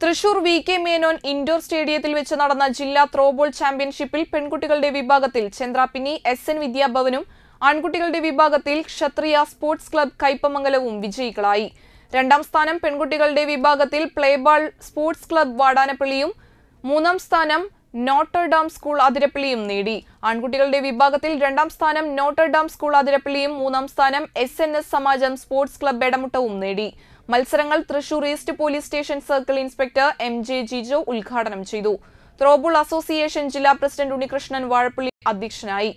Thrissur V K Menon indoor സ്റ്റേഡിയത്തിൽ വെച്ച് നടന്ന ജില്ലാ ത്രോബോൾ ചാമ്പ്യൻഷിപ്പിൽ പെൺകുട്ടികളുടെ വിഭാഗത്തിൽ ചന്ദ്രാപിന്നി എസ് എൻ വിദ്യാഭവനും ആൺകുട്ടികളുടെ വിഭാഗത്തിൽ ക്ഷത്രിയ സ്പോർട്സ് ക്ലബ് കൈപ്പമംഗലവും വിജയികളായി. രണ്ടാം സ്ഥാനം പെൺകുട്ടികളുടെ വിഭാഗത്തിൽ പ്ലേബാൾ സ്പോർട്സ് ക്ലബ് വാടാനപ്പള്ളിയും മൂന്നാം സ്ഥാനം നോട്ടർഡാം സ്കൂൾ അതിരപ്പള്ളിയും നേടി. ആൺകുട്ടികളുടെ വിഭാഗത്തിൽ രണ്ടാം സ്ഥാനം നോട്ടർഡാം സ്കൂൾ അതിരപ്പള്ളിയും മൂന്നാം സ്ഥാനം S N S Samajam sports club എടമുട്ടവും നേടി. മത്സരങ്ങൾ Thrissur east police station circle inspector M J Jijo ഉദ്ഘാടനം ചെയ്തു. ത്രോബോൾ അസോസിയേഷൻ ജില്ലാ പ്രസിഡന്റ് ഉണ്ണികൃഷ്ണൻ വാഴപ്പള്ളി അധ്യക്ഷനായി.